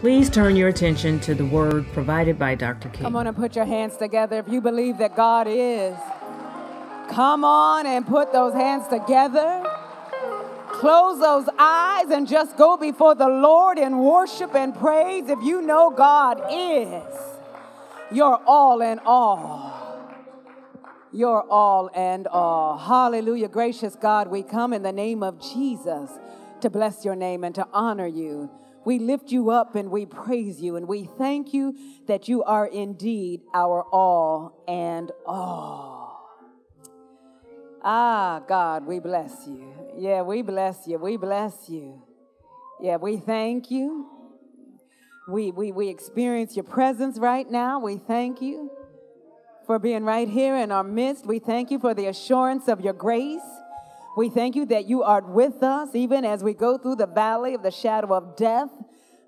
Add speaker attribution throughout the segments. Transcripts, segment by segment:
Speaker 1: Please turn your attention to the word provided by Dr. King.
Speaker 2: Come on and put your hands together if you believe that God is. Come on and put those hands together. Close those eyes and just go before the Lord in worship and praise if you know God is your all in all. Your all and all. Hallelujah. Gracious God, we come in the name of Jesus to bless your name and to honor you. We lift you up and we praise you and we thank you that you are indeed our all and all. Ah, God, we bless you. Yeah, we bless you. We bless you. Yeah, we thank you. We, we, we experience your presence right now. We thank you for being right here in our midst. We thank you for the assurance of your grace. We thank you that you are with us even as we go through the valley of the shadow of death,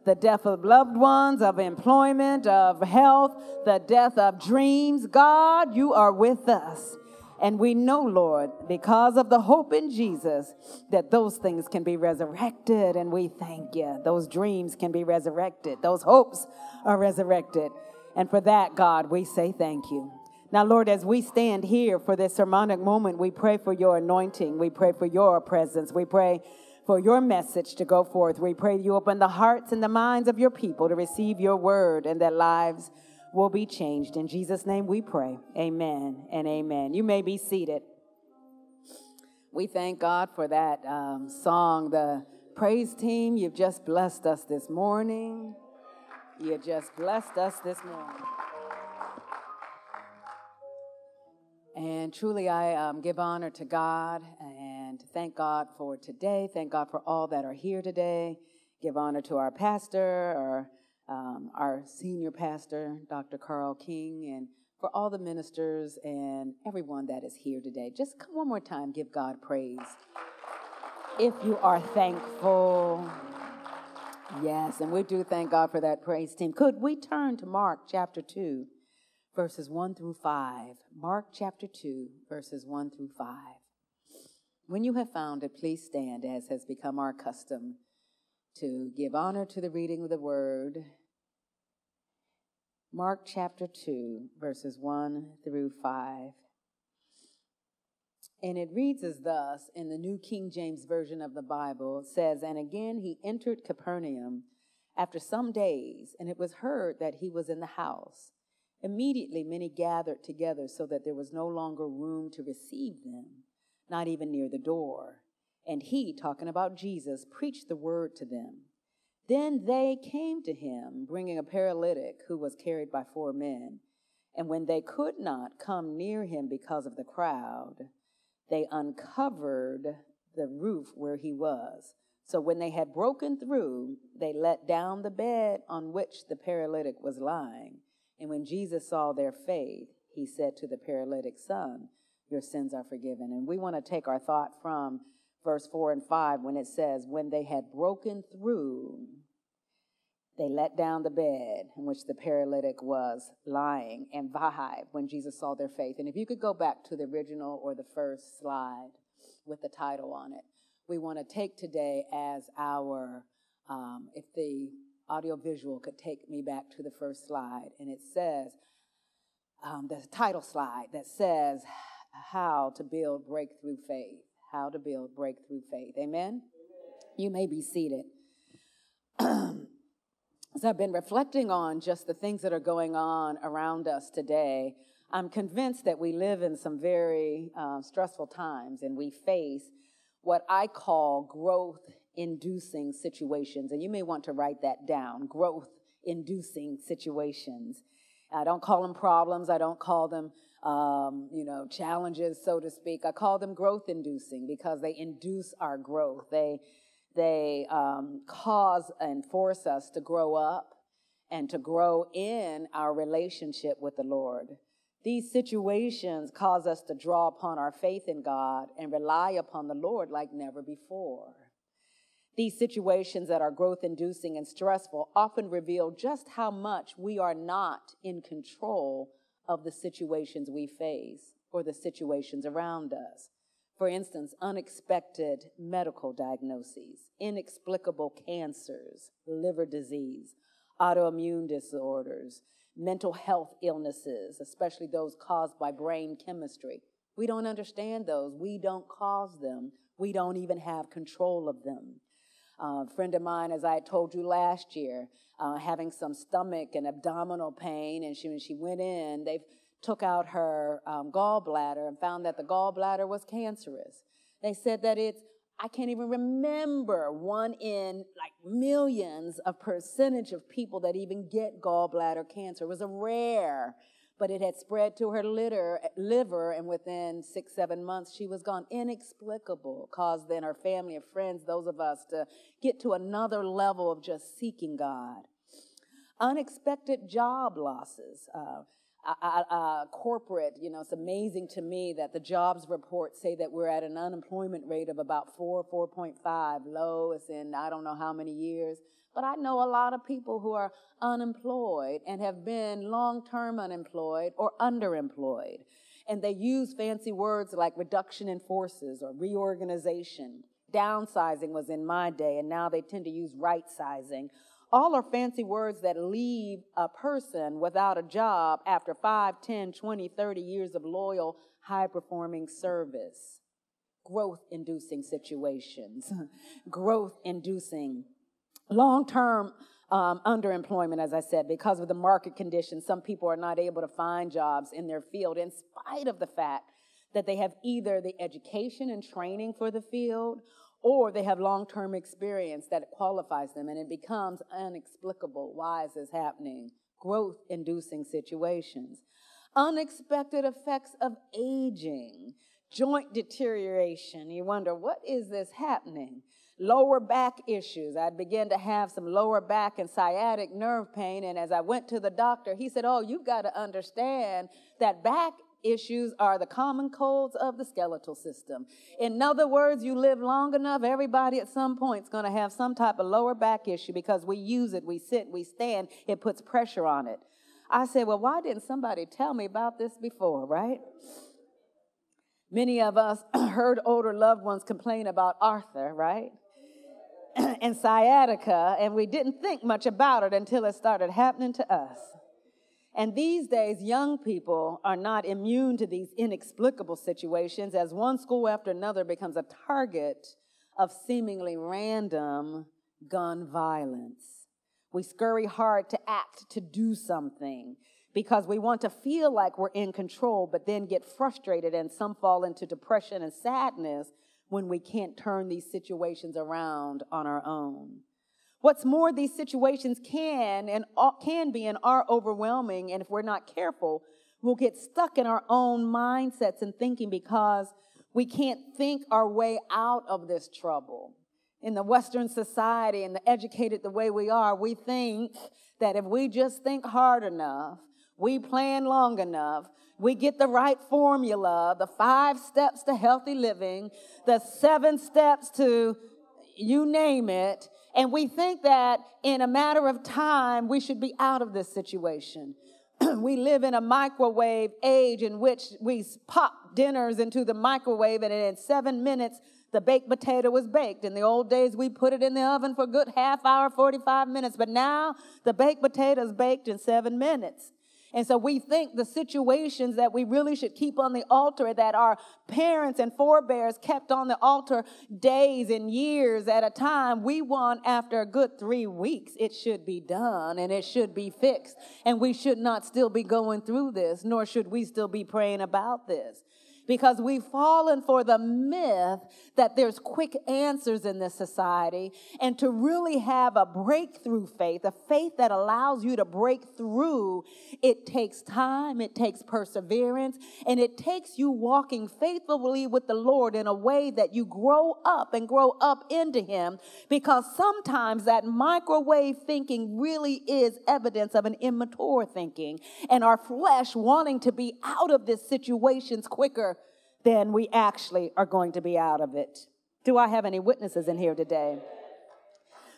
Speaker 2: the death of loved ones, of employment, of health, the death of dreams. God, you are with us. And we know, Lord, because of the hope in Jesus, that those things can be resurrected. And we thank you. Those dreams can be resurrected, those hopes are resurrected. And for that, God, we say thank you. Now, Lord, as we stand here for this sermonic moment, we pray for your anointing. We pray for your presence. We pray for your message to go forth. We pray you open the hearts and the minds of your people to receive your word and that lives will be changed. In Jesus' name we pray. Amen and amen. You may be seated. We thank God for that um, song. The praise team, you've just blessed us this morning. You just blessed us this morning. And truly, I um, give honor to God and thank God for today. Thank God for all that are here today. Give honor to our pastor, our, um, our senior pastor, Dr. Carl King, and for all the ministers and everyone that is here today. Just come one more time, give God praise. If you are thankful, yes, and we do thank God for that praise team. Could we turn to Mark chapter 2? Verses 1 through 5. Mark chapter 2, verses 1 through 5. When you have found it, please stand as has become our custom to give honor to the reading of the word. Mark chapter 2, verses 1 through 5. And it reads as thus in the New King James Version of the Bible. It says, And again he entered Capernaum after some days, and it was heard that he was in the house. Immediately, many gathered together so that there was no longer room to receive them, not even near the door. And he, talking about Jesus, preached the word to them. Then they came to him, bringing a paralytic who was carried by four men. And when they could not come near him because of the crowd, they uncovered the roof where he was. So when they had broken through, they let down the bed on which the paralytic was lying. And when Jesus saw their faith, he said to the paralytic son, Your sins are forgiven. And we want to take our thought from verse 4 and 5 when it says, When they had broken through, they let down the bed in which the paralytic was lying. And 5, when Jesus saw their faith. And if you could go back to the original or the first slide with the title on it, we want to take today as our, um, if the audiovisual could take me back to the first slide. And it says, um, the title slide that says, How to Build Breakthrough Faith. How to Build Breakthrough Faith. Amen? You may be seated. As I've been reflecting on just the things that are going on around us today, I'm convinced that we live in some very uh, stressful times and we face what I call growth inducing situations. And you may want to write that down growth inducing situations. I don't call them problems, I don't call them, um, you know, challenges, so to speak. I call them growth inducing because they induce our growth. They, they um, cause and force us to grow up and to grow in our relationship with the Lord. These situations cause us to draw upon our faith in God and rely upon the Lord like never before. These situations that are growth inducing and stressful often reveal just how much we are not in control of the situations we face or the situations around us. For instance, unexpected medical diagnoses, inexplicable cancers, liver disease, autoimmune disorders, mental health illnesses, especially those caused by brain chemistry. We don't understand those. We don't cause them. We don't even have control of them. A friend of mine, as I told you last year, uh, having some stomach and abdominal pain, and she, when she went in, they took out her um, gallbladder and found that the gallbladder was cancerous. They said that it's I can't even remember one in like millions of percentage of people that even get gallbladder cancer. It was a rare, but it had spread to her litter, liver, and within six, seven months, she was gone. Inexplicable, caused then her family and friends, those of us, to get to another level of just seeking God. Unexpected job losses. Uh, corporate, you know, it's amazing to me that the jobs reports say that we're at an unemployment rate of about 4, 4.5, lowest in I don't know how many years. But I know a lot of people who are unemployed and have been long term unemployed or underemployed. And they use fancy words like reduction in forces or reorganization. Downsizing was in my day, and now they tend to use right sizing all are fancy words that leave a person without a job after 5, 10, 20, 30 years of loyal, high performing service. Growth inducing situations, growth inducing long term um, underemployment, as I said, because of the market conditions. Some people are not able to find jobs in their field in spite of the fact that they have either the education and training for the field or they have long term experience that qualifies them, and it becomes inexplicable why is this happening? Growth inducing situations. Unexpected effects of aging, joint deterioration. You wonder, what is this happening? Lower back issues. I'd begin to have some lower back and sciatic nerve pain. And as I went to the doctor, he said, Oh, you've got to understand that back issues are the common colds of the skeletal system. In other words, you live long enough, everybody at some point is going to have some type of lower back issue because we use it, we sit, we stand, it puts pressure on it. I said, Well, why didn't somebody tell me about this before, right? Many of us heard older loved ones complain about Arthur, right? and sciatica, and we didn't think much about it until it started happening to us. And these days, young people are not immune to these inexplicable situations as one school after another becomes a target of seemingly random gun violence. We scurry hard to act, to do something because we want to feel like we're in control, but then get frustrated and some fall into depression and sadness when we can't turn these situations around on our own. What's more, these situations can and can be and are overwhelming, and if we're not careful, we'll get stuck in our own mindsets and thinking because we can't think our way out of this trouble. In the Western society and the educated the way we are, we think that if we just think hard enough, we plan long enough, we get the right formula, the five steps to healthy living, the seven steps to you name it, and we think that in a matter of time, we should be out of this situation. we live in a microwave age in which we pop dinners into the microwave, and in seven minutes, the baked potato was baked. In the old days, we put it in the oven for a good half hour, 45 minutes, but now the baked potato is baked in seven minutes. And so we think the situations that we really should keep on the altar that our parents and forebears kept on the altar days and years at a time, we want after a good three weeks, it should be done and it should be fixed. And we should not still be going through this, nor should we still be praying about this because we've fallen for the myth that there's quick answers in this society. And to really have a breakthrough faith, a faith that allows you to break through, it takes time, it takes perseverance, and it takes you walking faithfully with the Lord in a way that you grow up and grow up into Him. Because sometimes that microwave thinking really is evidence of an immature thinking and our flesh wanting to be out of this situations quicker then we actually are going to be out of it. Do I have any witnesses in here today?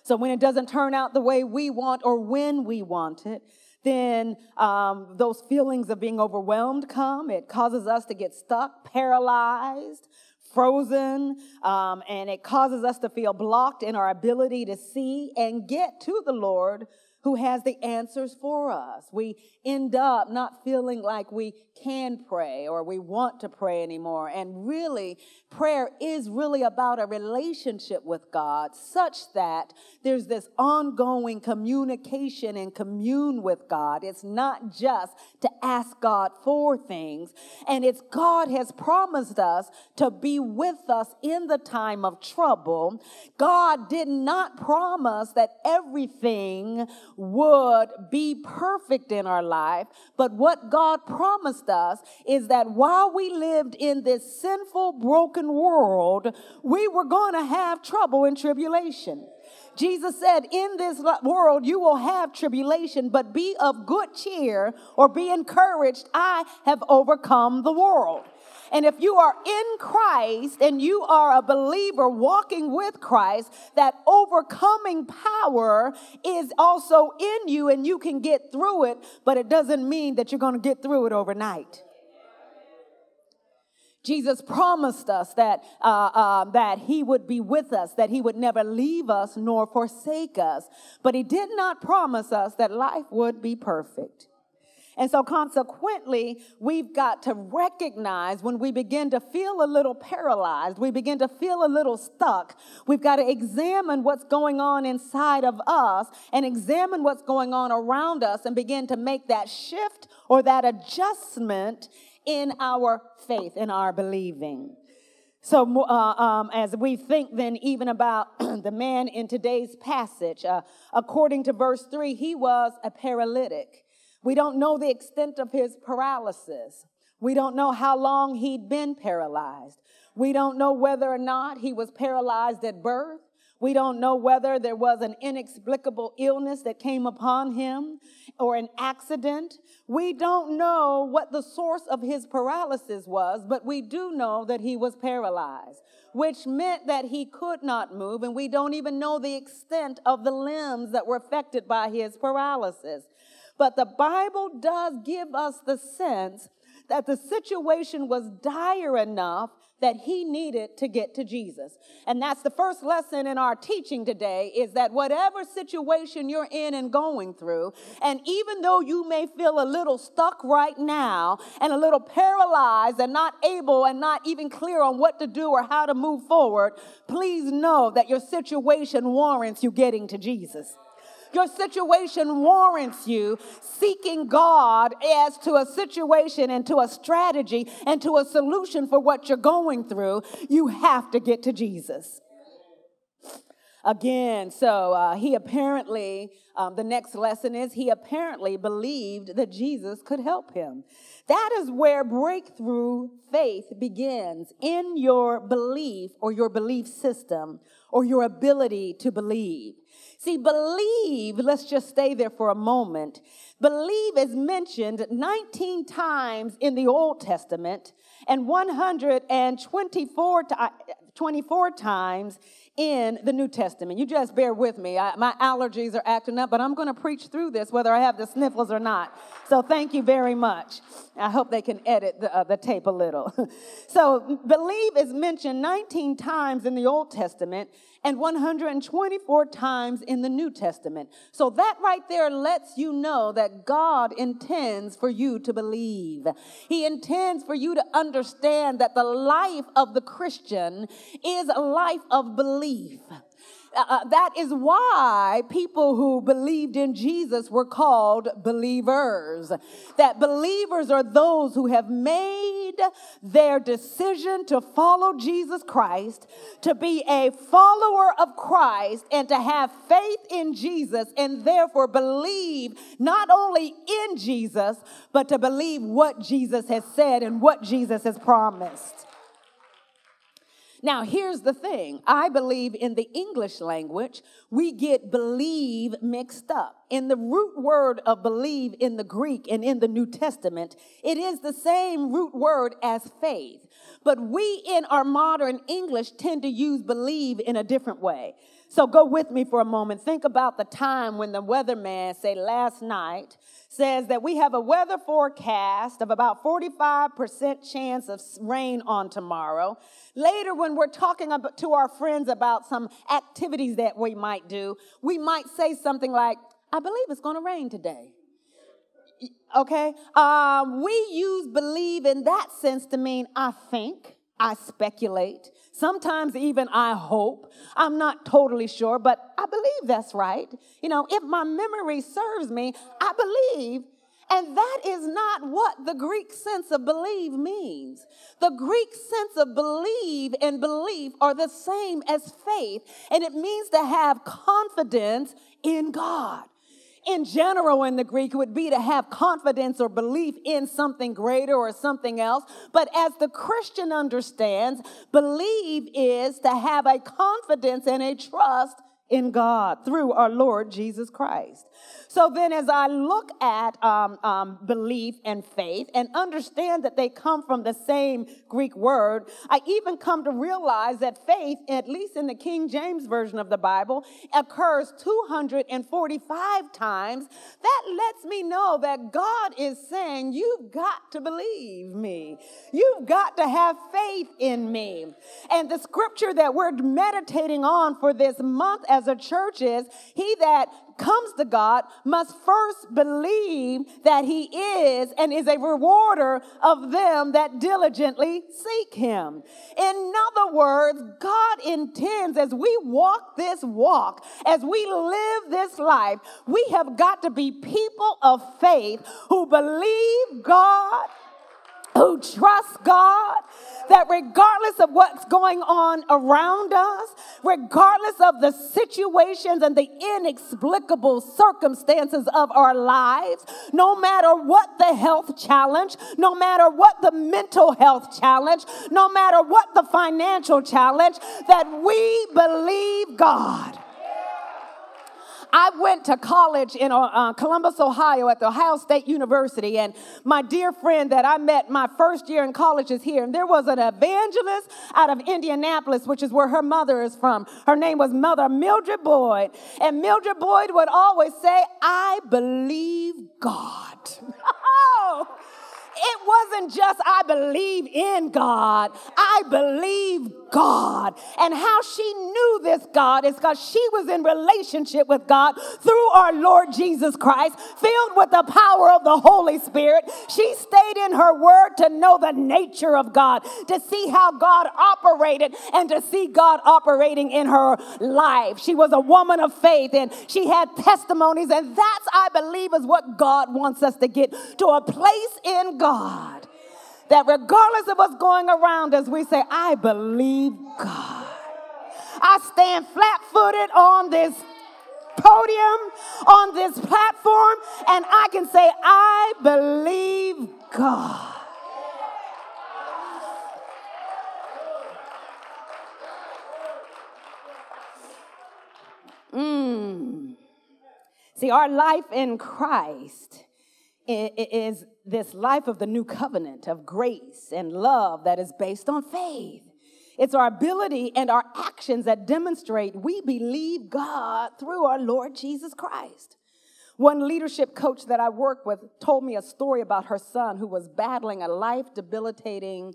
Speaker 2: So when it doesn't turn out the way we want or when we want it, then um, those feelings of being overwhelmed come. It causes us to get stuck, paralyzed, frozen, um, and it causes us to feel blocked in our ability to see and get to the Lord who has the answers for us. We end up not feeling like we can pray or we want to pray anymore. And really, prayer is really about a relationship with God such that there's this ongoing communication and commune with God. It's not just to ask God for things, and it's God has promised us to be with us in the time of trouble. God did not promise that everything would be perfect in our life, but what God promised us is that while we lived in this sinful, broken world, we were going to have trouble and tribulation. Jesus said, In this world you will have tribulation, but be of good cheer or be encouraged. I have overcome the world. And if you are in Christ and you are a believer walking with Christ, that overcoming power is also in you and you can get through it, but it doesn't mean that you're going to get through it overnight. Jesus promised us that, uh, uh, that he would be with us, that he would never leave us nor forsake us. But he did not promise us that life would be perfect. And so, consequently, we've got to recognize when we begin to feel a little paralyzed, we begin to feel a little stuck, we've got to examine what's going on inside of us and examine what's going on around us and begin to make that shift or that adjustment in our faith, in our believing. So, uh, um, as we think then even about the man in today's passage, uh, according to verse 3, he was a paralytic. We don't know the extent of his paralysis. We don't know how long he'd been paralyzed. We don't know whether or not he was paralyzed at birth. We don't know whether there was an inexplicable illness that came upon him or an accident. We don't know what the source of his paralysis was, but we do know that he was paralyzed, which meant that he could not move, and we don't even know the extent of the limbs that were affected by his paralysis. But the Bible does give us the sense that the situation was dire enough that he needed to get to Jesus. And that's the first lesson in our teaching today is that whatever situation you're in and going through, and even though you may feel a little stuck right now and a little paralyzed and not able and not even clear on what to do or how to move forward, please know that your situation warrants you getting to Jesus. Your situation warrants you seeking God as to a situation and to a strategy and to a solution for what you're going through. You have to get to Jesus again. So uh, he apparently, um, the next lesson is he apparently believed that Jesus could help him. That is where breakthrough faith begins in your belief or your belief system or your ability to believe. See, believe, let's just stay there for a moment. Believe is mentioned 19 times in the Old Testament and 124 24 times in the New Testament. You just bear with me. I, my allergies are acting up, but I'm going to preach through this whether I have the sniffles or not. So thank you very much. I hope they can edit the, uh, the tape a little. so believe is mentioned 19 times in the Old Testament and 124 times in the New Testament. So that right there lets you know that God intends for you to believe. He intends for you to understand that the life of the Christian is a life of belief. Uh, uh, that is why people who believed in Jesus were called believers. That believers are those who have made their decision to follow Jesus Christ, to be a follower of Christ, and to have faith in Jesus, and therefore believe not only in Jesus, but to believe what Jesus has said and what Jesus has promised. Now, here's the thing I believe in the English language, we get believe mixed up. In the root word of believe in the Greek and in the New Testament, it is the same root word as faith. But we in our modern English tend to use believe in a different way. So go with me for a moment. Think about the time when the weatherman, say last night, says that we have a weather forecast of about 45% chance of rain on tomorrow. Later, when we're talking to our friends about some activities that we might do, we might say something like, I believe it's going to rain today. Okay? Um, we use believe in that sense to mean I think, I speculate, sometimes even I hope. I'm not totally sure, but I believe that's right. You know, if my memory serves me, I believe and that is not what the Greek sense of believe means. The Greek sense of believe and belief are the same as faith, and it means to have confidence in God in general in the Greek would be to have confidence or belief in something greater or something else. But as the Christian understands, believe is to have a confidence and a trust in God through our Lord Jesus Christ. So then, as I look at um, um, belief and faith and understand that they come from the same Greek word, I even come to realize that faith, at least in the King James Version of the Bible, occurs 245 times. That lets me know that God is saying, You've got to believe me. You've got to have faith in me. And the scripture that we're meditating on for this month as a church is He that comes to God must first believe that he is and is a rewarder of them that diligently seek him. In other words, God intends as we walk this walk, as we live this life, we have got to be people of faith who believe God who trust God that regardless of what's going on around us, regardless of the situations and the inexplicable circumstances of our lives, no matter what the health challenge, no matter what the mental health challenge, no matter what the financial challenge, that we believe God. I went to college in uh, uh, Columbus, Ohio at the Ohio State University, and my dear friend that I met my first year in college is here. And there was an evangelist out of Indianapolis, which is where her mother is from. Her name was Mother Mildred Boyd. And Mildred Boyd would always say, I believe God. oh, it wasn't just I believe in God, I believe God. And how she knew this God is because she was in relationship with God through our Lord Jesus Christ, filled with the power of the Holy Spirit. She stayed in her word to know the nature of God, to see how God operated, and to see God operating in her life. She was a woman of faith and she had testimonies, and that's, I believe, is what God wants us to get to a place in God that regardless of what's going around us, we say, I believe God. I stand flat footed on this podium, on this platform, and I can say, I believe God. Mm. See, our life in Christ is this life of the new covenant of grace and love that is based on faith. It's our ability and our actions that demonstrate we believe God through our Lord Jesus Christ. One leadership coach that I work with told me a story about her son who was battling a life debilitating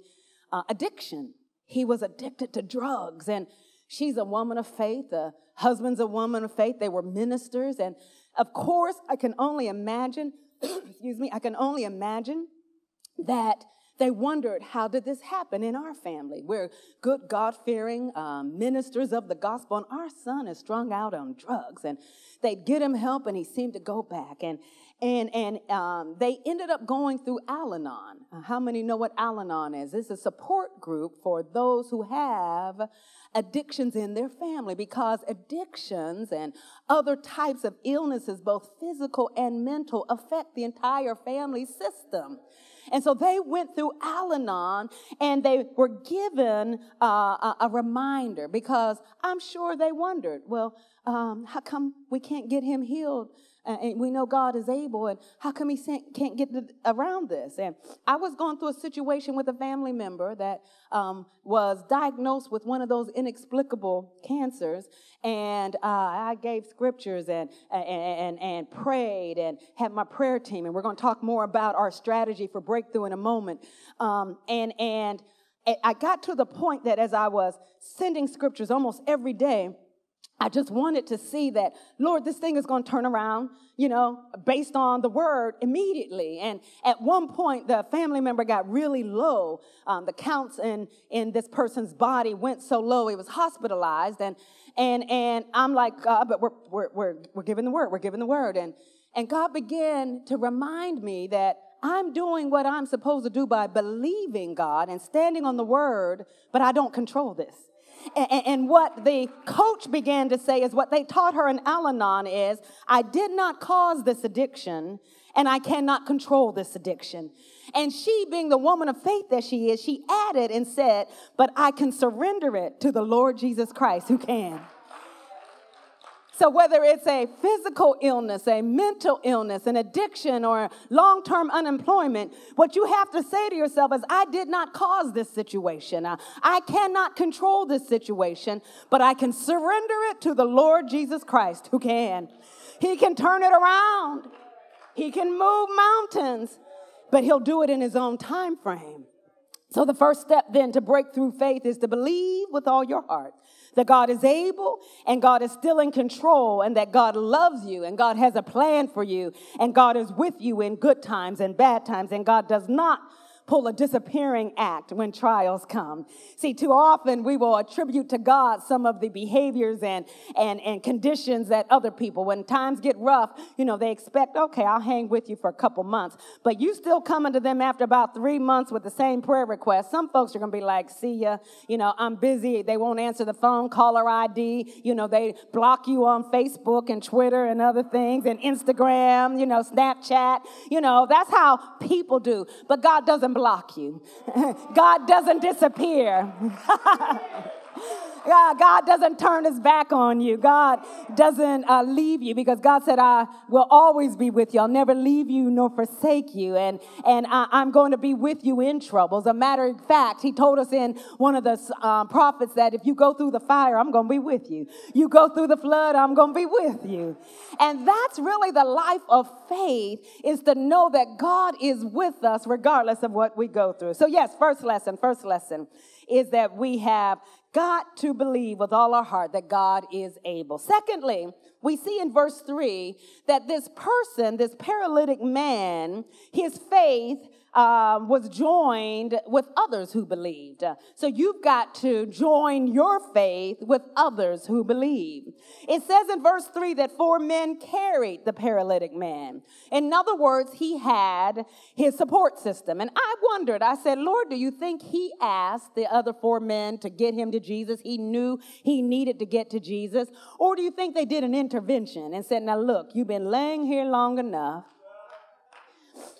Speaker 2: uh, addiction. He was addicted to drugs, and she's a woman of faith. The husband's a woman of faith. They were ministers. And of course, I can only imagine excuse me, I can only imagine that they wondered how did this happen in our family? We're good god-fearing um, ministers of the gospel and our son is strung out on drugs and they'd get him help and he seemed to go back and and and um, they ended up going through al-anon. Uh, how many know what al-anon is? It's a support group for those who have addictions in their family because addictions and other types of illnesses, both physical and mental, affect the entire family system. And so they went through Al Anon and they were given uh, a, a, reminder because I'm sure they wondered, well, um, how come we can't get him healed and we know God is able, and how come he can't get around this? And I was going through a situation with a family member that um, was diagnosed with one of those inexplicable cancers, and uh, I gave scriptures and, and, and, and prayed and had my prayer team, and we're going to talk more about our strategy for breakthrough in a moment. Um, and, and I got to the point that as I was sending scriptures almost every day, I just wanted to see that, Lord, this thing is going to turn around, you know, based on the word immediately. And at one point, the family member got really low. Um, the counts in, in this person's body went so low, he was hospitalized. And, and, and I'm like, but we're, we're, we're, we're giving the word, we're giving the word. And, and God began to remind me that I'm doing what I'm supposed to do by believing God and standing on the word, but I don't control this. And, what the coach began to say is what they taught her in Al Anon is I did not cause this addiction and I cannot control this addiction. And she, being the woman of faith that she is, she added and said, But I can surrender it to the Lord Jesus Christ who can. So, whether it's a physical illness, a mental illness, an addiction, or long term unemployment, what you have to say to yourself is, I did not cause this situation. I, I cannot control this situation, but I can surrender it to the Lord Jesus Christ who can. He can turn it around, He can move mountains, but He'll do it in His own time frame. So, the first step then to break through faith is to believe with all your heart that God is able and God is still in control and that God loves you and God has a plan for you and God is with you in good times and bad times and God does not pull a disappearing act when trials come. See, too often we will attribute to God some of the behaviors and, and, and conditions that other people, when times get rough, you know, they expect, okay, I'll hang with you for a couple months. But you still coming to them after about three months with the same prayer request. Some folks are going to be like, see ya, you know, I'm busy. They won't answer the phone, caller ID. You know, they block you on Facebook and Twitter and other things and Instagram, you know, Snapchat. You know, that's how people do. But God doesn't block you. God doesn't disappear. God, God doesn't turn his back on you. God doesn't uh, leave you because God said, I will always be with you. I'll never leave you nor forsake you. And, and I, am going to be with you in troubles. As a matter of fact, he told us in one of the uh, prophets that if you go through the fire, I'm going to be with you. You go through the flood, I'm going to be with you. And that's really the life of faith is to know that God is with us regardless of what we go through. So yes, first lesson, first lesson is that we have got to believe with all our heart that God is able. Secondly, we see in verse 3 that this person, this paralytic man, his faith uh, was joined with others who believed. So you've got to join your faith with others who believe. It says in verse 3 that four men carried the paralytic man. In other words, he had his support system. And I wondered, I said, Lord, do you think he asked the other four men to get him to Jesus? He knew he needed to get to Jesus. Or do you think they did an intervention and said, Now look, you've been laying here long enough.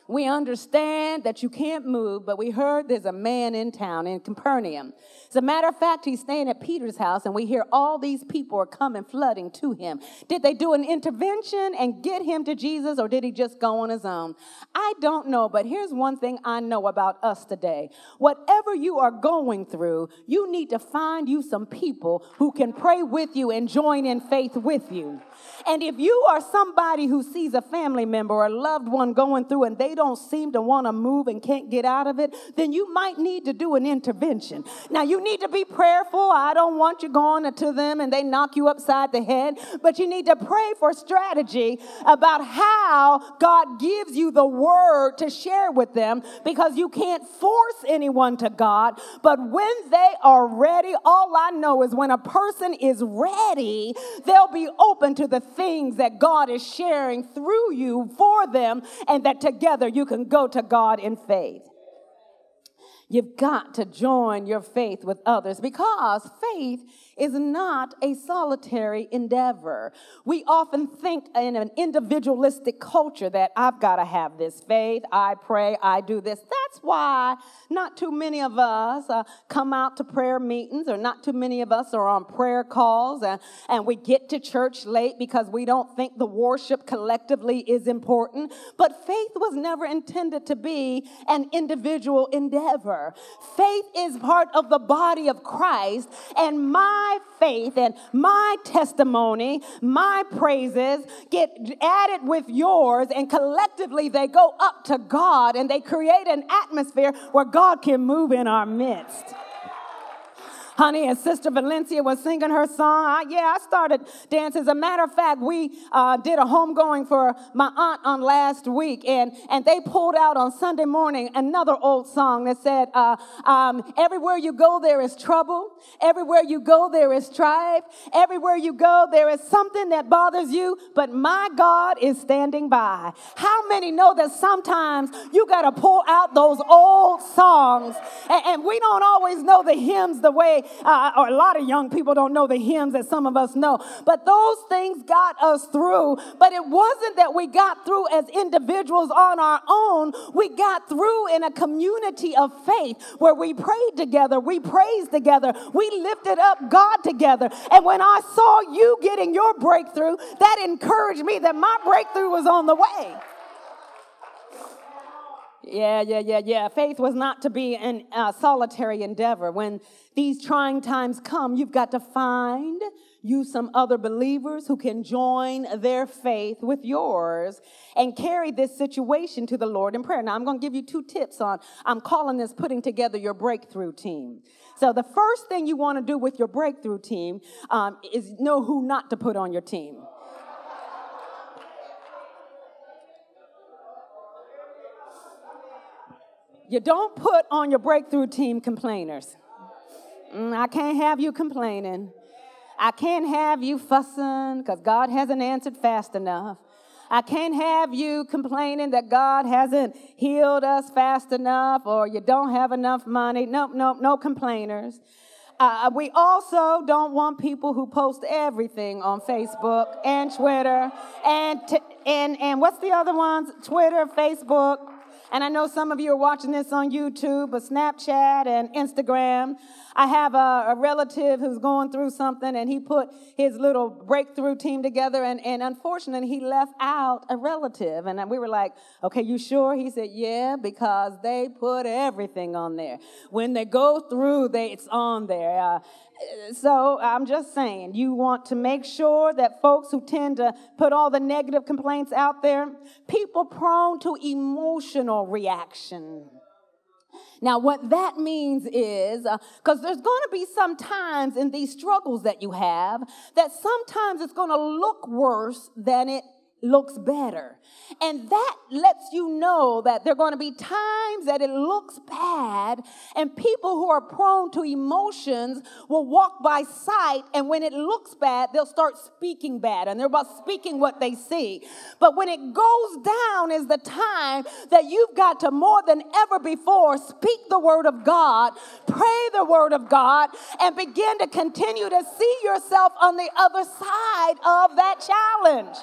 Speaker 2: We understand that you can't move, but we heard there's a man in town in Capernaum. As a matter of fact, he's staying at Peter's house, and we hear all these people are coming flooding to him. Did they do an intervention and get him to Jesus, or did he just go on his own? I don't know, but here's one thing I know about us today. Whatever you are going through, you need to find you some people who can pray with you and join in faith with you. And if you are somebody who sees a family member or a loved one going through and they don't seem to want to move and can't get out of it, then you might need to do an intervention. Now, you need to be prayerful. I don't want you going to them and they knock you upside the head, but you need to pray for strategy about how God gives you the word to share with them because you can't force anyone to God. But when they are ready, all I know is when a person is ready, they'll be open to the things that God is sharing through you for them, and that together you can go to God in faith. You've got to join your faith with others because faith is not a solitary endeavor. We often think in an individualistic culture that I've got to have this faith, I pray, I do this. That's why not too many of us uh, come out to prayer meetings, or not too many of us are on prayer calls, and, and we get to church late because we don't think the worship collectively is important. But faith was never intended to be an individual endeavor. Faith is part of the body of Christ, and my my faith and my testimony, my praises get added with yours, and collectively they go up to God and they create an atmosphere where God can move in our midst. Honey, as Sister Valencia was singing her song, I, yeah, I started dancing. As a matter of fact, we uh, did a homegoing for my aunt on last week, and, and they pulled out on Sunday morning another old song that said, uh, um, Everywhere you go, there is trouble. Everywhere you go, there is strife. Everywhere you go, there is something that bothers you, but my God is standing by. How many know that sometimes you got to pull out those old songs? And, and, we don't always know the hymns the way, uh, or a lot of young people don't know the hymns that some of us know. But those things got us through. But it wasn't that we got through as individuals on our own. We got through in a community of faith where we prayed together, we praised together, we lifted up God together. And when I saw you getting your breakthrough, that encouraged me that my breakthrough was on the way. Yeah, yeah, yeah, yeah. Faith was not to be a uh, solitary endeavor. When these trying times come, you've got to find you some other believers who can join their faith with yours and carry this situation to the Lord in prayer. Now, I'm going to give you two tips on, I'm calling this putting together your breakthrough team. So, the first thing you want to do with your breakthrough team um, is know who not to put on your team. You don't put on your breakthrough team complainers. Mm, I can't have you complaining. I can't have you fussing because God hasn't answered fast enough. I can't have you complaining that God hasn't healed us fast enough or you don't have enough money. Nope, nope, no complainers. Uh, we also don't want people who post everything on Facebook and Twitter and, t- and, and what's the other ones? Twitter, Facebook, and I know some of you are watching this on YouTube, but Snapchat and Instagram. I have a, a, relative who's going through something, and he put his little breakthrough team together, and, and unfortunately, he left out a relative. And we were like, okay, you sure? He said, yeah, because they put everything on there. When they go through, they, it's on there. Uh, so I'm just saying, you want to make sure that folks who tend to put all the negative complaints out there, people prone to emotional reaction. Now, what that means is, because uh, there's going to be some times in these struggles that you have, that sometimes it's going to look worse than it looks better. And that lets you know that there are going to be times that it looks bad, and people who are prone to emotions will walk by sight, and when it looks bad, they'll start speaking bad, and they're about speaking what they see. But when it goes down, is the time that you've got to more than ever before speak the word of God, pray the word of God, and begin to continue to see yourself on the other side of that challenge.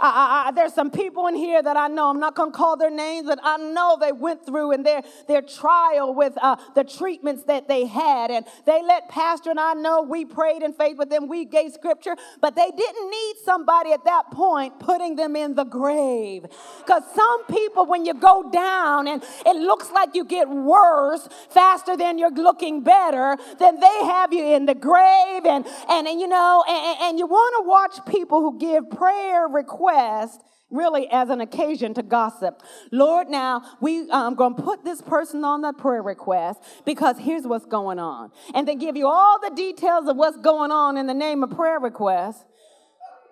Speaker 2: I, I, there's some people in here that I know, I'm not going to call their names, but I know they went through in their, their trial with uh, the treatments that they had. And they let Pastor and I know we prayed in faith with them, we gave scripture, but they didn't need somebody at that point putting them in the grave. Because some people, when you go down and it looks like you get worse faster than you're looking better, then they have you in the grave. And, and, and you know, and, and you want to watch people who give prayer requests request really as an occasion to gossip. Lord, now we I'm um, going to put this person on the prayer request because here's what's going on. And they give you all the details of what's going on in the name of prayer request.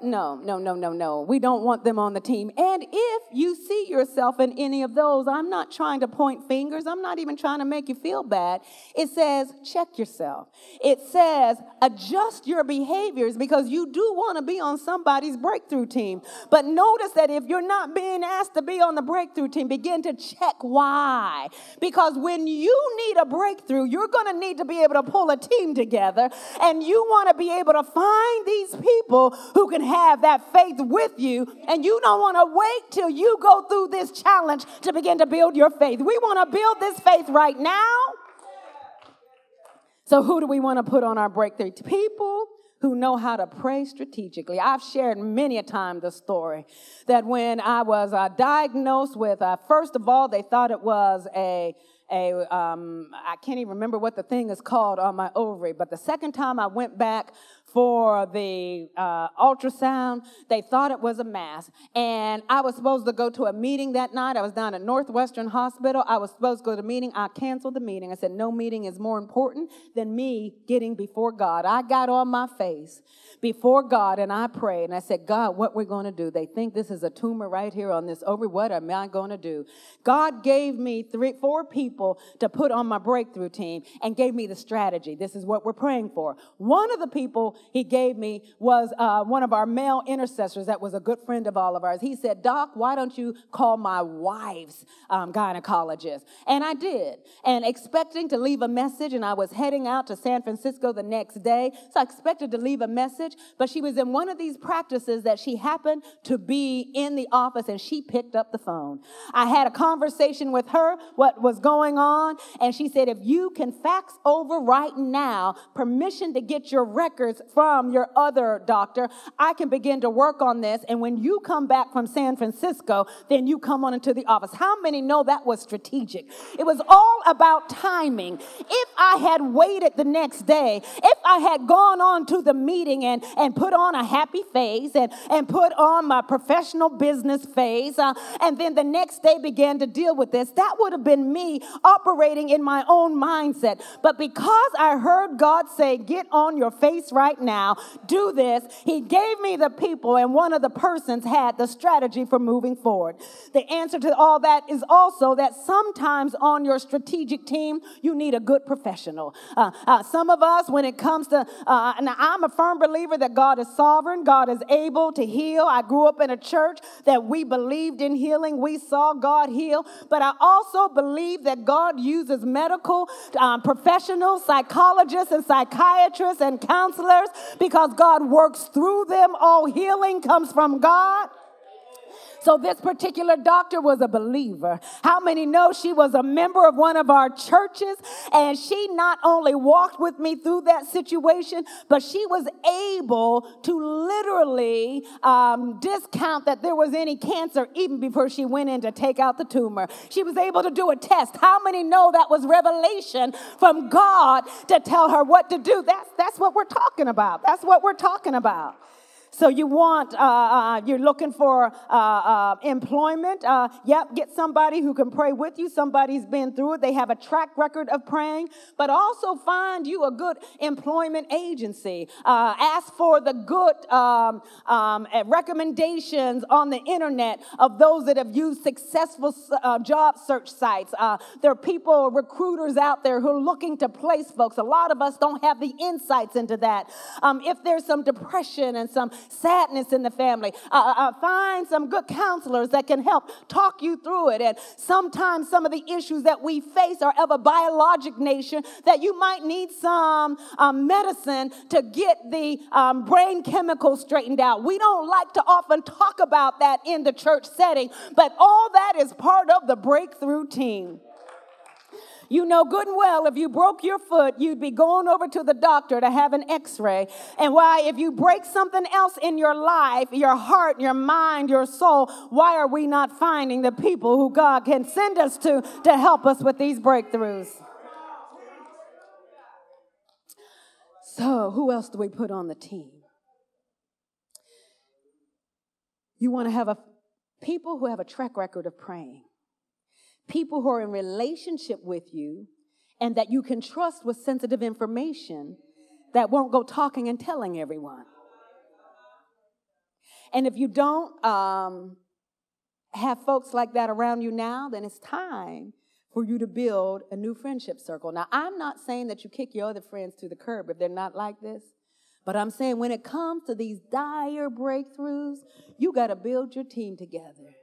Speaker 2: No, no, no, no, no. We don't want them on the team. And if you see yourself in any of those, I'm not trying to point fingers. I'm not even trying to make you feel bad. It says, check yourself. It says, adjust your behaviors because you do want to be on somebody's breakthrough team. But notice that if you're not being asked to be on the breakthrough team, begin to check why. Because when you need a breakthrough, you're going to need to be able to pull a team together and you want to be able to find these people who can have that faith with you, and you don't want to wait till you go through this challenge to begin to build your faith. We want to build this faith right now. So, who do we want to put on our breakthrough? People who know how to pray strategically. I've shared many a time the story that when I was uh, diagnosed with, uh, first of all, they thought it was a a um, I can't even remember what the thing is called on my ovary. But the second time I went back for the uh, ultrasound. They thought it was a mass. And I was supposed to go to a meeting that night. I was down at Northwestern Hospital. I was supposed to go to the meeting. I canceled the meeting. I said, no meeting is more important than me getting before God. I got on my face before God and I prayed and I said, God, what we're going to do? They think this is a tumor right here on this ovary. What am I going to do? God gave me three, four people to put on my breakthrough team and gave me the strategy. This is what we're praying for. One of the people he gave me was uh, one of our male intercessors that was a good friend of all of ours. He said, Doc, why don't you call my wife's um, gynecologist? And I did. And expecting to leave a message, and I was heading out to San Francisco the next day. So I expected to leave a message, but she was in one of these practices that she happened to be in the office and she picked up the phone. I had a conversation with her, what was going on, and she said, if you can fax over right now permission to get your records from your other doctor, I can begin to work on this. And when you come back from San Francisco, then you come on into the office. How many know that was strategic? It was all about timing. If I had waited the next day, if I had gone on to the meeting and, and put on a happy face and, and put on my professional business face, uh, and then the next day began to deal with this, that would have been me operating in my own mindset. But because I heard God say, Get on your face right now, do this, He gave me the people, and one of the persons had the strategy for moving forward. The answer to all that is also that sometimes on your strategic team, you need a good professional. Uh, uh, some of us, when it comes to, uh, now I'm a firm believer that God is sovereign, God is able to heal. I grew up in a church that we believed in healing, we saw God heal, but I also believe that God uses medical um, professionals, psychologists, and psychiatrists and counselors because God works through them. All healing comes from God. So this particular doctor was a believer. How many know she was a member of one of our churches? And she not only walked with me through that situation, but she was able to literally um, discount that there was any cancer even before she went in to take out the tumor. She was able to do a test. How many know that was revelation from God to tell her what to do? That's, that's what we're talking about. That's what we're talking about. So you want, uh, uh, you're looking for uh, uh employment. Uh, yep, get somebody who can pray with you. Somebody's been through it. They have a track record of praying. But also find you a good employment agency. Uh, ask for the good um, um, recommendations on the internet of those that have used successful job search sites. there are people, recruiters out there who are looking to place folks. A lot of us don't have the insights into that. Um, if there's some depression and some sadness in the family. Uh, uh, uh, find some good counselors that can help talk you through it. And sometimes some of the issues that we face are of a biologic nature that you might need some um, medicine to get the um, brain chemicals straightened out. We don't like to often talk about that in the church setting, but all that is part of the breakthrough team. You know good and well if you broke your foot, you'd be going over to the doctor to have an x ray. And why, if you break something else in your life, your heart, your mind, your soul, why are we not finding the people who God can send us to to help us with these breakthroughs? So, who else do we put on the team? You want to have a people who have a track record of praying people who are in relationship with you and that you can trust with sensitive information that won't go talking and telling everyone. And if you don't um, have folks like that around you now, then it's time for you to build a new friendship circle. Now, I'm not saying that you kick your other friends to the curb if they're not like this, but I'm saying when it comes to these dire breakthroughs, you got to build your team together.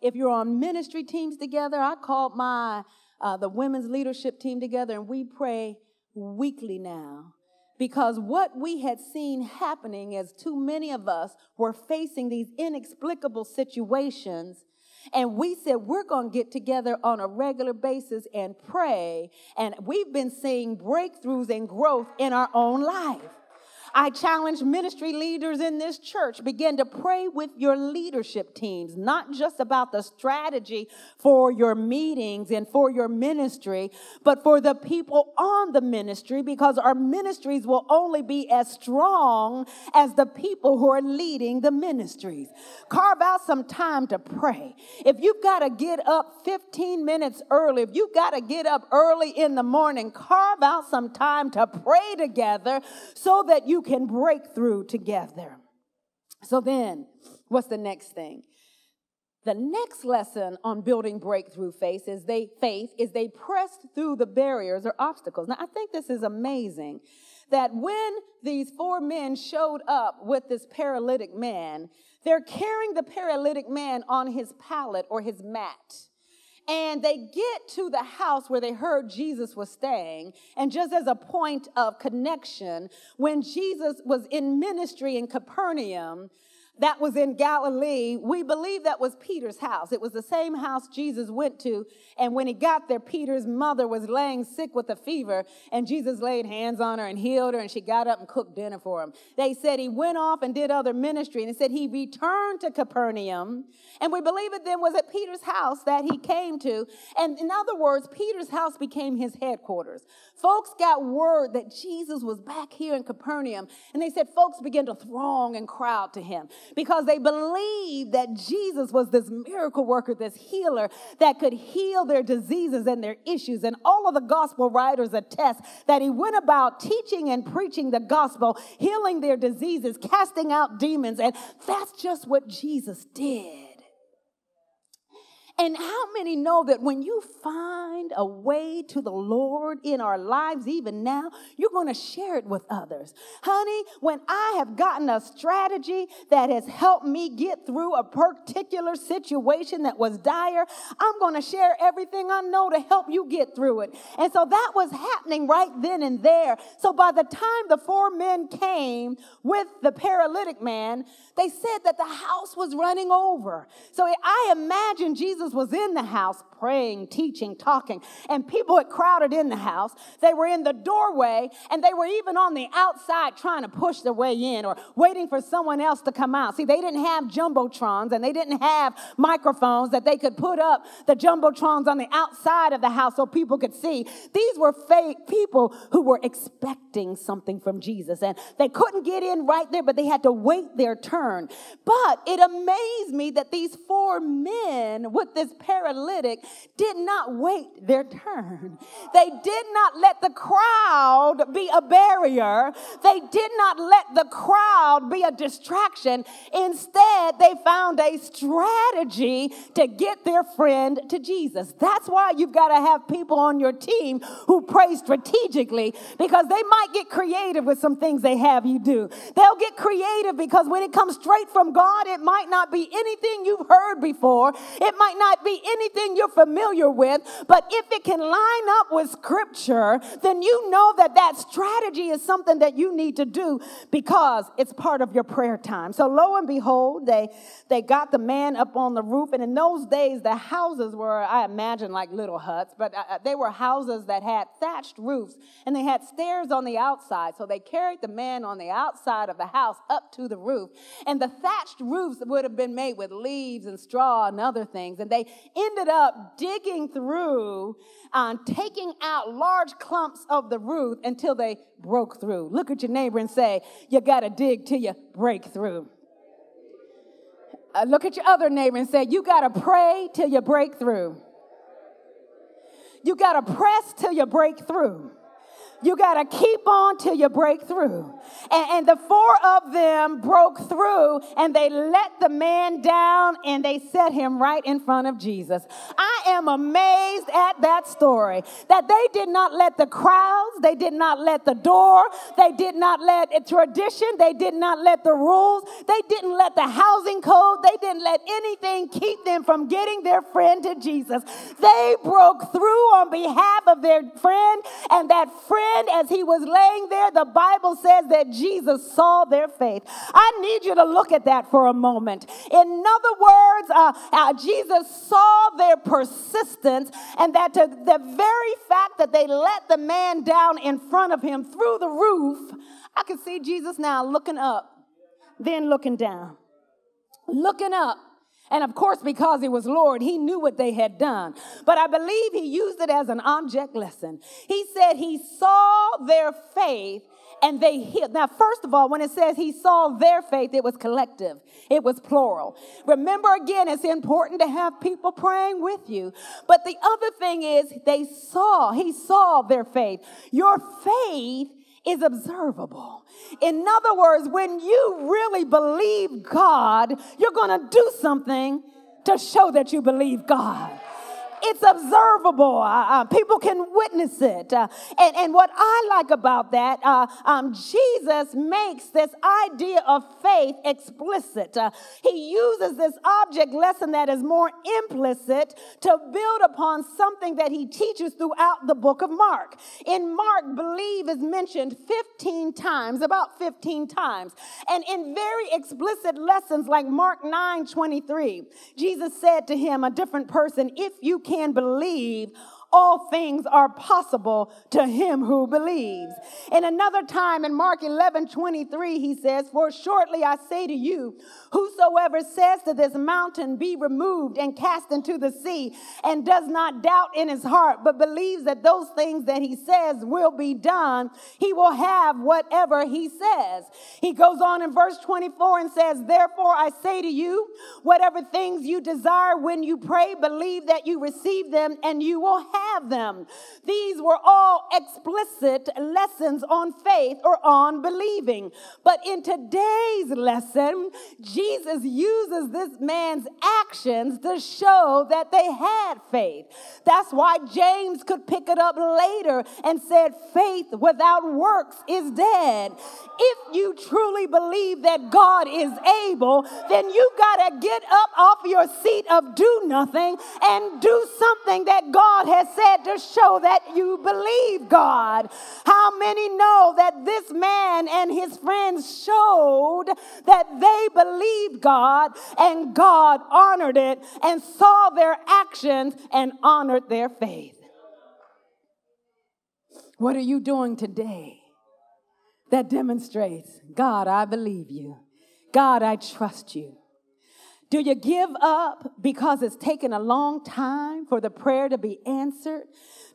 Speaker 2: If you're on ministry teams together, I called my uh, the women's leadership team together and we pray weekly now. Because what we had seen happening is too many of us were facing these inexplicable situations and we said we're going to get together on a regular basis and pray. And we've been seeing breakthroughs and growth in our own life I challenge ministry leaders in this church begin to pray with your leadership teams, not just about the strategy for your meetings and for your ministry, but for the people on the ministry because our ministries will only be as strong as the people who are leading the ministries. Carve out some time to pray. If you've got to get up 15 minutes early, if you've got to get up early in the morning, carve out some time to pray together so that you can break through together. So then, what's the next thing? The next lesson on building breakthrough faith is they faith is they pressed through the barriers or obstacles. Now I think this is amazing that when these four men showed up with this paralytic man, they're carrying the paralytic man on his pallet or his mat. And they get to the house where they heard Jesus was staying. And just as a point of connection, when Jesus was in ministry in Capernaum, that was in Galilee, we believe that was Peter's house. It was the same house Jesus went to. And when he got there, Peter's mother was laying sick with a fever, and Jesus laid hands on her and healed her, and she got up and cooked dinner for him. They said he went off and did other ministry, and it said he returned to Capernaum. And we believe it then was at Peter's house that he came to. And in other words, Peter's house became his headquarters. Folks got word that Jesus was back here in Capernaum, and they said folks began to throng and crowd to him because they believed that Jesus was this miracle worker, this healer that could heal their diseases and their issues. And all of the gospel writers attest that he went about teaching and preaching the gospel, healing their diseases, casting out demons. And that's just what Jesus did. And how many know that when you find a way to the Lord in our lives, even now, you're going to share it with others? Honey, when I have gotten a strategy that has helped me get through a particular situation that was dire, I'm going to share everything I know to help you get through it. And so that was happening right then and there. So by the time the four men came with the paralytic man, they said that the house was running over. So I imagine Jesus Jesus was in the house praying, teaching, talking, and people had crowded in the house. They were in the doorway and they were even on the outside trying to push their way in or waiting for someone else to come out. See, they didn't have jumbotrons and they didn't have microphones that they could put up the jumbotrons on the outside of the house so people could see. These were fake people who were expecting something from Jesus and they couldn't get in right there, but they had to wait their turn. But it amazed me that these four men with this paralytic did not wait their turn. They did not let the crowd be a barrier. They did not let the crowd be a distraction. Instead, they found a strategy to get their friend to Jesus. That's why you've got to have people on your team who pray strategically because they might get creative with some things they have you do. They'll get creative because when it comes straight from God, it might not be anything you've heard before. It might not not be anything you're familiar with, but if it can line up with scripture, then you know that that strategy is something that you need to do because it's part of your prayer time. So lo and behold, they they got the man up on the roof, and in those days the houses were, I imagine, like little huts, but uh, uh, they were houses that had thatched roofs and they had stairs on the outside. So they carried the man on the outside of the house up to the roof, and the thatched roofs would have been made with leaves and straw and other things, and they they ended up digging through, uh, taking out large clumps of the roof until they broke through. Look at your neighbor and say, You got to dig till you break through. Uh, look at your other neighbor and say, You got to pray till you break through. You got to press till you break through. You got to keep on till you break through. And, and, the four of them broke through and they let the man down and they set him right in front of Jesus. I am amazed at that story that they did not let the crowds, they did not let the door, they did not let tradition, they did not let the rules, they didn't let the housing code, they didn't let anything keep them from getting their friend to Jesus. They broke through on behalf of their friend and that friend as he was laying there, the Bible says that Jesus saw their faith. I need you to look at that for a moment. In other words, uh, uh, Jesus saw their persistence, and that the very fact that they let the man down in front of him through the roof, I can see Jesus now looking up, then looking down, looking up and of course, because he was Lord, he knew what they had done. But I believe he used it as an object lesson. He said he saw their faith and they healed. Now, first of all, when it says he saw their faith, it was collective, it was plural. Remember again, it's important to have people praying with you. But the other thing is, they saw, he saw their faith. Your faith is observable. In other words, when you really believe God, you're going to do something to show that you believe God it's observable. Uh, uh, people can witness it. Uh, and, and what I like about that, uh, um, Jesus makes this idea of faith explicit. He uses this object lesson that is more implicit to build upon something that he teaches throughout the book of Mark. In Mark, believe is mentioned 15 times, about 15 times. And in very explicit lessons like Mark 9 23, Jesus said to him, a different person, if you can believe, all things are possible to him who believes. In another time in Mark 11 23, he says, For shortly I say to you, whosoever says to this mountain, Be removed and cast into the sea, and does not doubt in his heart, but believes that those things that he says will be done, he will have whatever he says. He goes on in verse 24 and says, Therefore I say to you, whatever things you desire when you pray, believe that you receive them, and you will have have them. These were all explicit lessons on faith or on believing. But in today's lesson, Jesus uses this man's actions to show that they had faith. That's why James could pick it up later and said, faith without works is dead. If you truly believe that God is able, then you got to get up off your seat of do nothing and do something that God has said to show that you believe God. How many know that this man and his friends showed that they believed God and God honored it and saw their actions and honored their faith? What are you doing today that demonstrates, God, I believe you. God, I trust you. Do you give up because it's taken a long time for the prayer to be answered?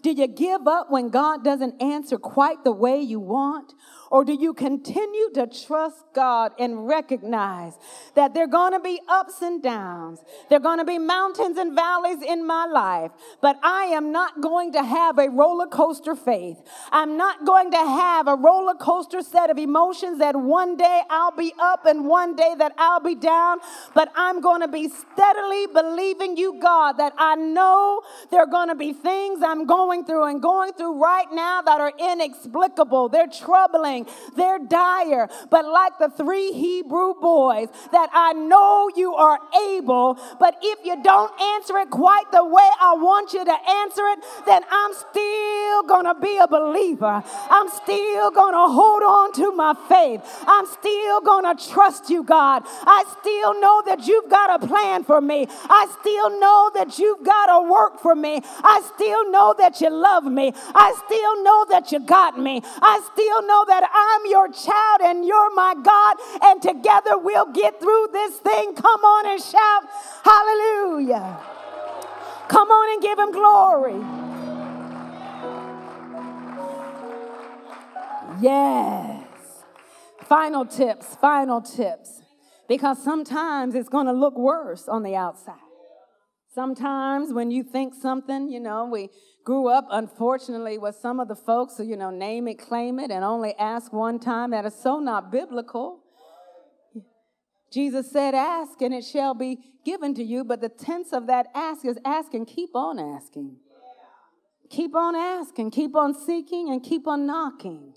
Speaker 2: Do you give up when God doesn't answer quite the way you want? Or do you continue to trust God and recognize that there are going to be ups and downs? There are going to be mountains and valleys in my life, but I am not going to have a roller coaster faith. I'm not going to have a roller coaster set of emotions that one day I'll be up and one day that I'll be down, but I'm going to be steadily believing you, God, that I know there are going to be things I'm going through and going through right now that are inexplicable. They're troubling they're dire. But like the three Hebrew boys, that I know you are able, but if you don't answer it quite the way I want you to answer it, then I'm still gonna be a believer. I'm still gonna hold on to my faith. I'm still gonna trust you, God. I still know that you've got a plan for me. I still know that you've got a work for me. I still know that you love me. I still know that you got me. I still know that I'm your child and you're my God, and together we'll get through this thing. Come on and shout, Hallelujah. Come on and give him glory. Yes. Final tips, final tips. Because sometimes it's going to look worse on the outside. Sometimes when you think something, you know, we grew up, unfortunately, with some of the folks who, you know, name it, claim it, and only ask one time. That is so not biblical. Jesus said, Ask and it shall be given to you. But the tense of that ask is ask and keep on asking. Keep on asking, keep on seeking, and keep on knocking.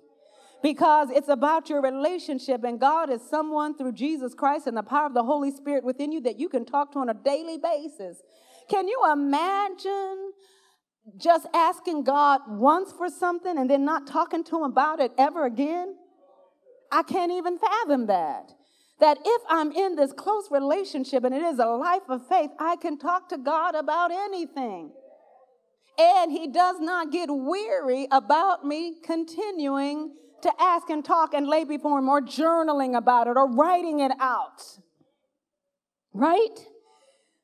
Speaker 2: Because it's about your relationship, and God is someone through Jesus Christ and the power of the Holy Spirit within you that you can talk to on a daily basis. Can you imagine just asking God once for something and then not talking to Him about it ever again? I can't even fathom that. That if I'm in this close relationship and it is a life of faith, I can talk to God about anything. And He does not get weary about me continuing to ask and talk and lay before Him or journaling about it or writing it out. Right?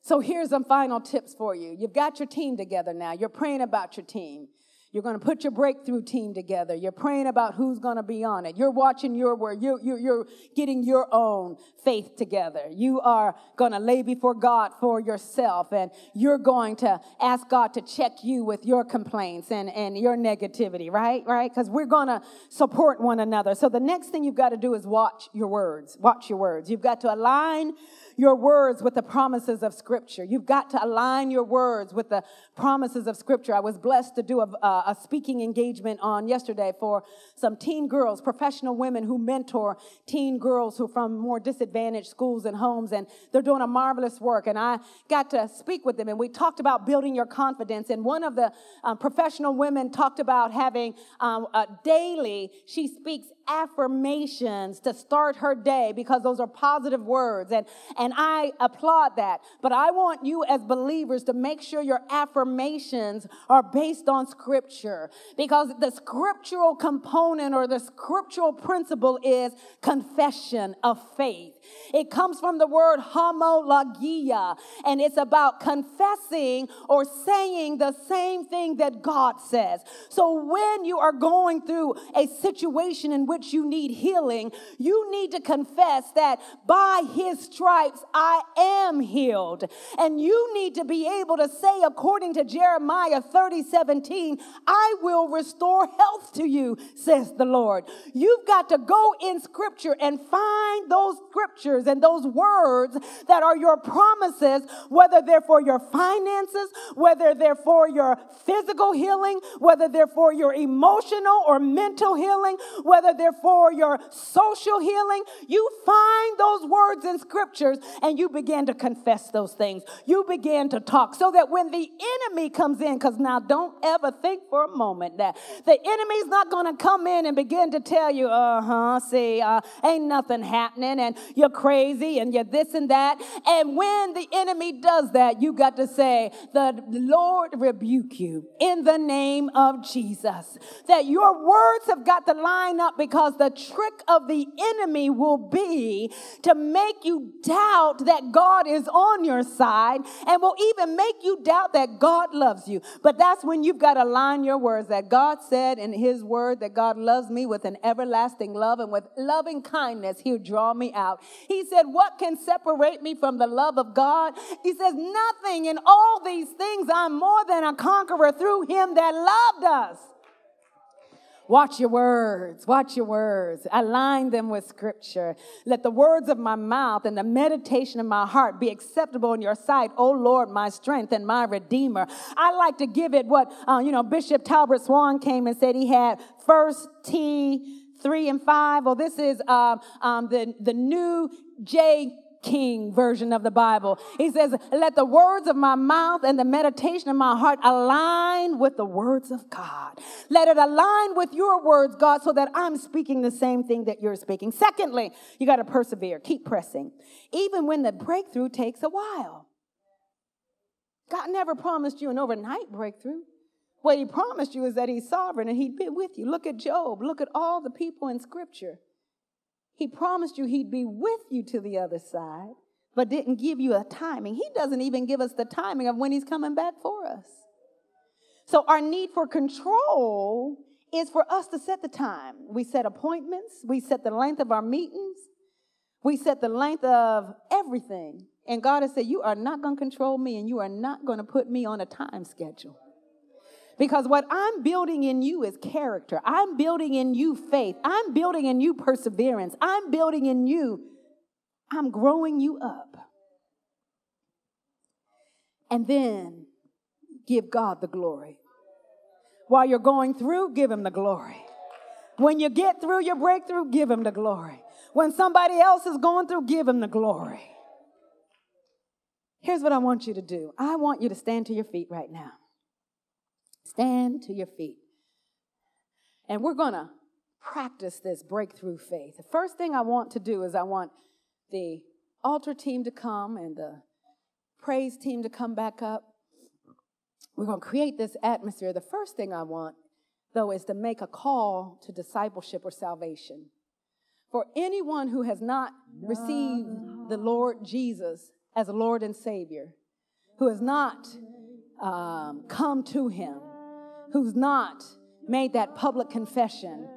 Speaker 2: So here's some final tips for you. You've got your team together now. You're praying about your team. You're going to put your breakthrough team together. You're praying about who's going to be on it. You're watching your word. You're, you're, you're getting your own faith together. You are going to lay before God for yourself and you're going to ask God to check you with your complaints and, and your negativity, right? Right? Because we're going to support one another. So the next thing you've got to do is watch your words. Watch your words. You've got to align your words with the promises of Scripture. You've got to align your words with the promises of Scripture. I was blessed to do a, a speaking engagement on yesterday for some teen girls, professional women who mentor teen girls who are from more disadvantaged schools and homes, and they're doing a marvelous work. And I got to speak with them, and we talked about building your confidence. And one of the um, professional women talked about having um, daily, she speaks affirmations to start her day because those are positive words. And, and I applaud that. But I want you as believers to make sure your affirmations are based on scripture because the scriptural component or the scriptural principle is confession of faith. It comes from the word homologia, and it's about confessing or saying the same thing that God says. So when you are going through a situation in which you need healing, you need to confess that by his stripes I am healed. And you need to be able to say, according to Jeremiah 30 17, I will restore health to you, says the Lord. You've got to go in scripture and find those scriptures and those words that are your promises, whether they're for your finances, whether they're for your physical healing, whether they're for your emotional or mental healing, whether they're for your social healing. You find those words in scriptures and you begin to confess those things. You begin to talk so that when the enemy comes in, because now don't ever think for a moment that the enemy's not going to come in and begin to tell you, uh huh, see, uh, ain't nothing happening and you're crazy and you're this and that. And when the enemy does that, you got to say, the Lord rebuke you in the name of Jesus. That your words have got to line up because the trick of the enemy will be to make you doubt that God is on your side and will even make you doubt that God loves you. But that's when you've got to line your words that God said in his word that God loves me with an everlasting love and with loving kindness he'll draw me out. He said, What can separate me from the love of God? He says, Nothing in all these things. I'm more than a conqueror through him that loved us. Watch your words. Watch your words. Align them with scripture. Let the words of my mouth and the meditation of my heart be acceptable in your sight, O Lord, my strength and my redeemer. I like to give it what, uh, you know, Bishop Talbert Swan came and said he had first T 3 and 5. Well, this is um, um, the, the new J King version of the Bible. He says, Let the words of my mouth and the meditation of my heart align with the words of God. Let it align with your words, God, so that I'm speaking the same thing that you're speaking. Secondly, you got to persevere, keep pressing, even when the breakthrough takes a while. God never promised you an overnight breakthrough. What he promised you is that he's sovereign and he'd be with you. Look at Job. Look at all the people in scripture he promised you he'd be with you to the other side, but didn't give you a timing. He doesn't even give us the timing of when he's coming back for us. So, our need for control is for us to set the time. We set appointments, we set the length of our meetings, we set the length of everything. And God has said, You are not going to control me, and you are not going to put me on a time schedule. Because what I'm building in you is character. I'm building in you faith. I'm building in you perseverance. I'm building in you, I'm growing you up. And then give God the glory. While you're going through, give Him the glory. When you get through your breakthrough, give Him the glory. When somebody else is going through, give Him the glory. Here's what I want you to do I want you to stand to your feet right now. Stand to your feet. And we're going to practice this breakthrough faith. The first thing I want to do is I want the altar team to come and the praise team to come back up. We're going to create this atmosphere. The first thing I want, though, is to make a call to discipleship or salvation. For anyone who has not received the Lord Jesus as Lord and Savior, who has not um, come to Him, who's not made that public confession,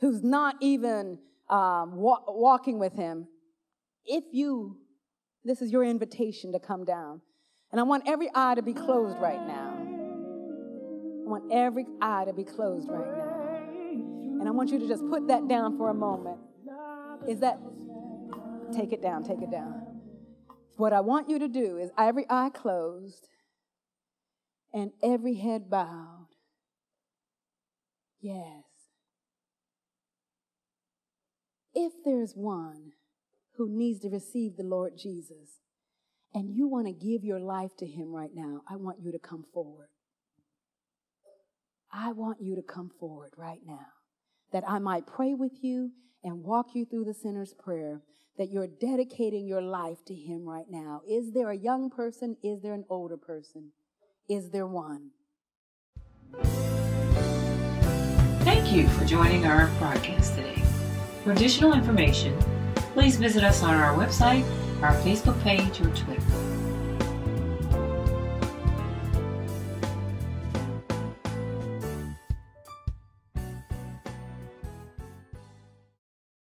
Speaker 2: who's not even um, wa- walking with Him, if you, this is your invitation to come down. And I want every eye to be closed right now. I want every eye to be closed right now. And I want you to just put that down for a moment. Is that, take it down, take it down. What I want you to do is every eye closed and every head bowed. Yes. If there's one who needs to receive the Lord Jesus and you want to give your life to him right now, I want you to come forward. I want you to come forward right now that I might pray with you and walk you through the sinner's prayer, that you're dedicating your life to him right now. Is there a young person? Is there an older person? Is there one?
Speaker 1: Thank you for joining our broadcast today. For additional information, please visit us on our website, our Facebook page, or Twitter.